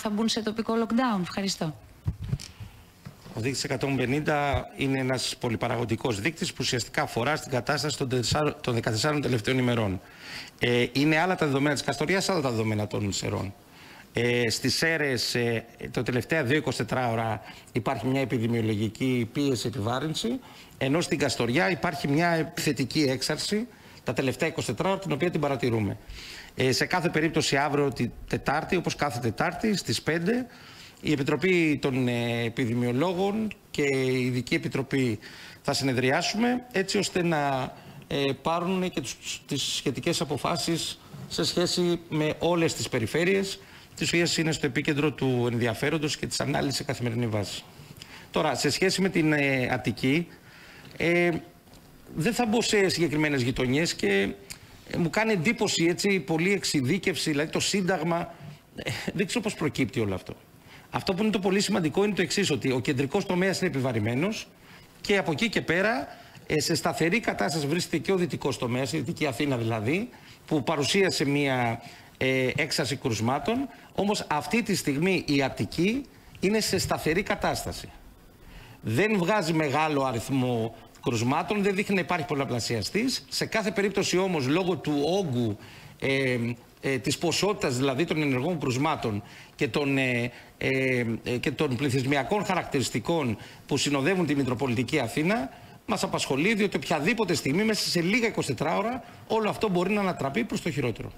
θα μπουν σε τοπικό lockdown. Ευχαριστώ. Ο δείκτης 150 είναι ένας πολυπαραγωγικός δείκτης που ουσιαστικά αφορά στην κατάσταση των 14, των 14 τελευταίων ημερών. Ε, είναι άλλα τα δεδομένα της Καστορίας, άλλα τα δεδομένα των Σερών. Ε, στις ΣΕΡΕΣ ε, το τελευταία 2-24 ώρα υπάρχει μια επιδημιολογική πίεση επιβάρυνση, ενώ στην Καστοριά υπάρχει μια επιθετική έξαρση τα τελευταία 24 ώρα, την οποία την παρατηρούμε. Ε, σε κάθε περίπτωση αύριο τη Τετάρτη, όπως κάθε Τετάρτη, στις 5, η Επιτροπή των ε, Επιδημιολόγων και η Ειδική Επιτροπή θα συνεδριάσουμε έτσι ώστε να ε, πάρουν και τους, τις σχετικές αποφάσεις σε σχέση με όλες τις περιφέρειες τις οποίες είναι στο επίκεντρο του ενδιαφέροντος και της ανάλυσης σε καθημερινή βάση. Τώρα, σε σχέση με την ε, Αττική, ε, δεν θα μπω σε συγκεκριμένες γειτονιές και ε, μου κάνει εντύπωση έτσι πολύ εξειδίκευση, δηλαδή το Σύνταγμα, ε, δεν ξέρω πώς προκύπτει όλο αυτό. Αυτό που είναι το πολύ σημαντικό είναι το εξής, ότι ο κεντρικός τομέας είναι επιβαρημένος και από εκεί και πέρα ε, σε σταθερή κατάσταση βρίσκεται και ο δυτικός τομέας, η Δυτική Αθήνα δηλαδή, που παρουσίασε μια ε, έξαρση κρουσμάτων. Όμως αυτή τη στιγμή η Αττική είναι σε σταθερή κατάσταση. Δεν βγάζει μεγάλο αριθμό κρουσμάτων, δεν δείχνει να υπάρχει πολλαπλασιαστής. Σε κάθε περίπτωση όμως λόγω του όγκου ε, ε, της ποσότητας δηλαδή των ενεργών κρουσμάτων και των, ε, ε, ε, και των πληθυσμιακών χαρακτηριστικών που συνοδεύουν τη Μητροπολιτική Αθήνα μας απασχολεί διότι οποιαδήποτε στιγμή μέσα σε λίγα 24 ώρα όλο αυτό μπορεί να ανατραπεί προς το χειρότερο.